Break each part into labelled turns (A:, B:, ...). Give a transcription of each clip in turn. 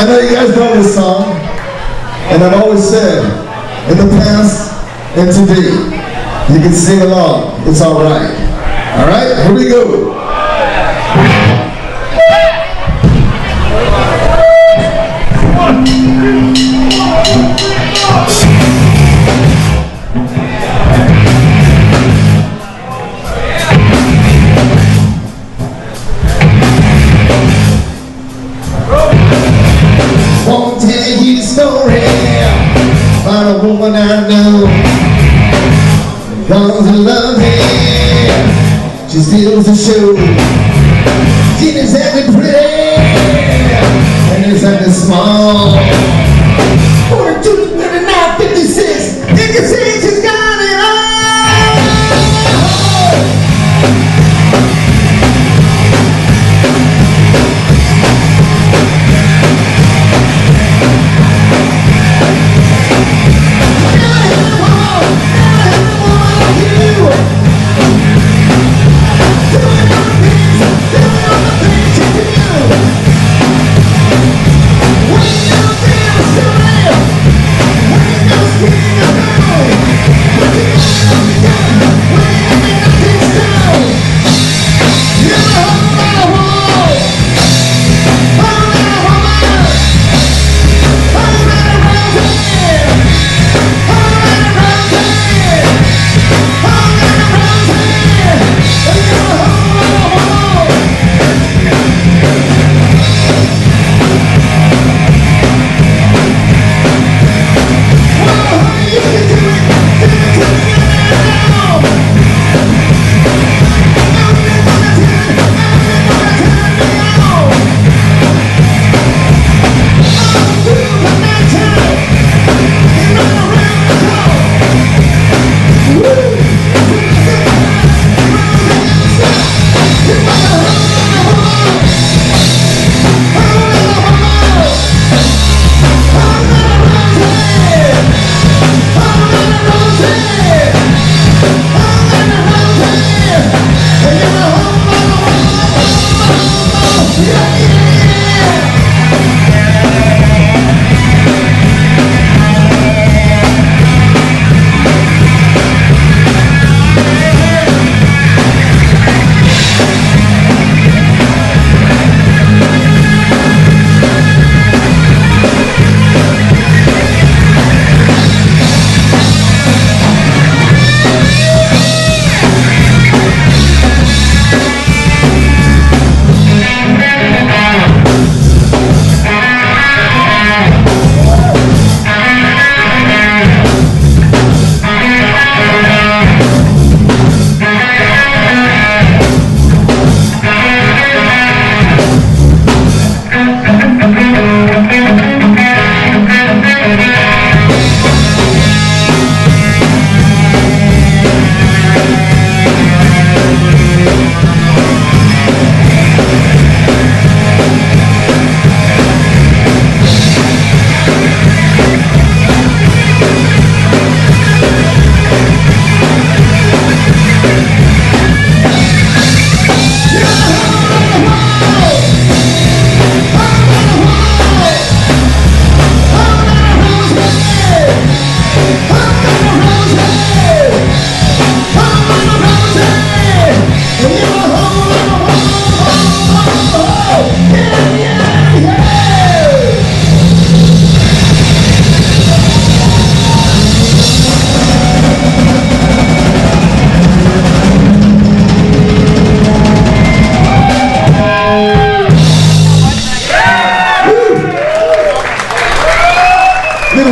A: I know you guys know this song, and I've always said, in the past and today, you can sing along. It's all right. All right, here we go. Won't about a woman I know. To love her, she steals the show. She She's exactly pretty, and exactly small. Forty two, thirty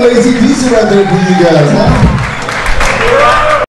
A: Little ACDC right there for you guys, huh?